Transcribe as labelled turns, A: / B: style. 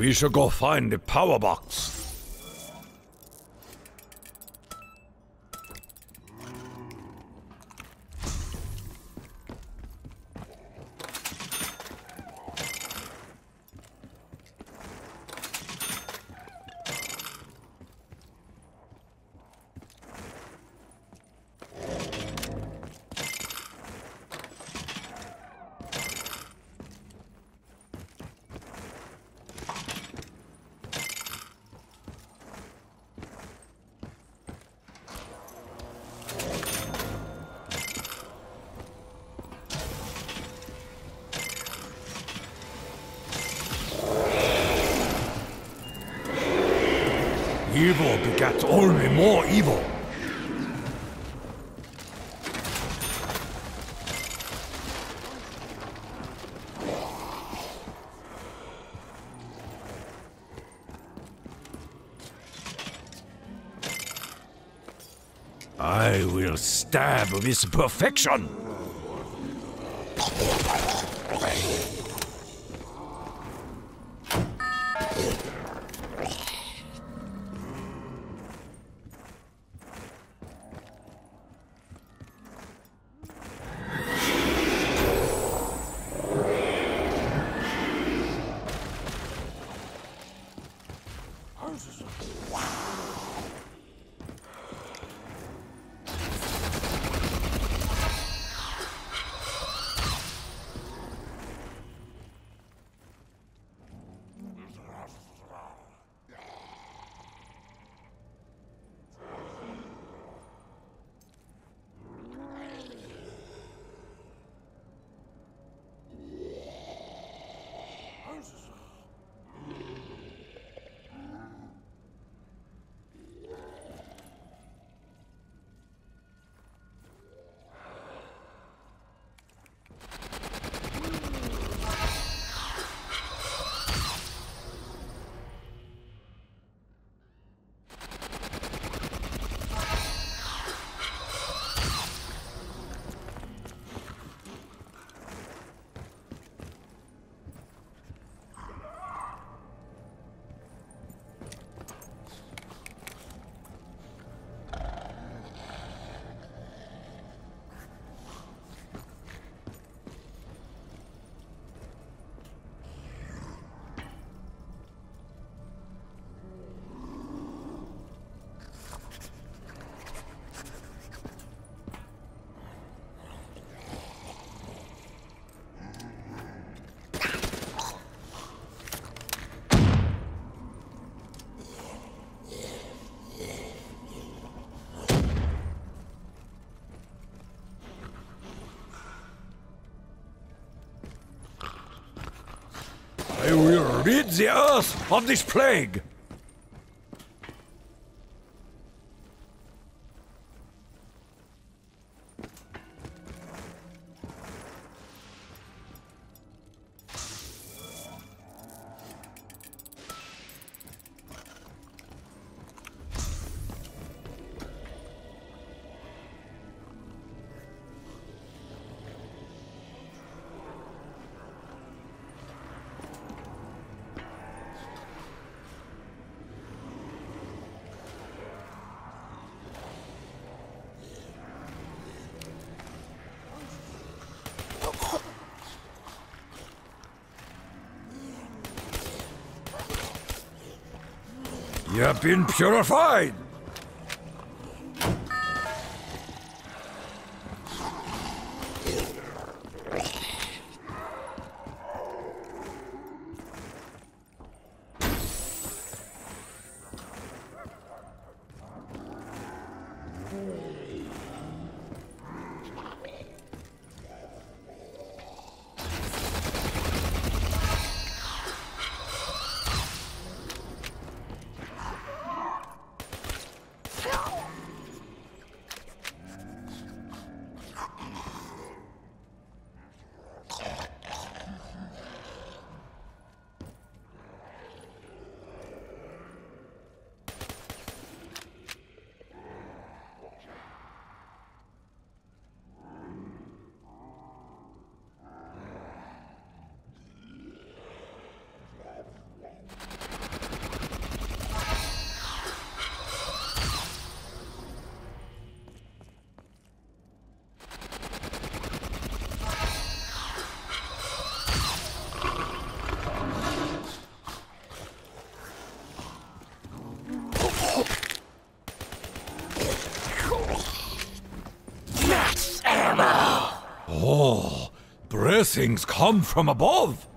A: We should go find the power box. Evil begets only more evil. I will stab this perfection. Rid the earth of this plague. You have been purified! Oh, blessings come from above.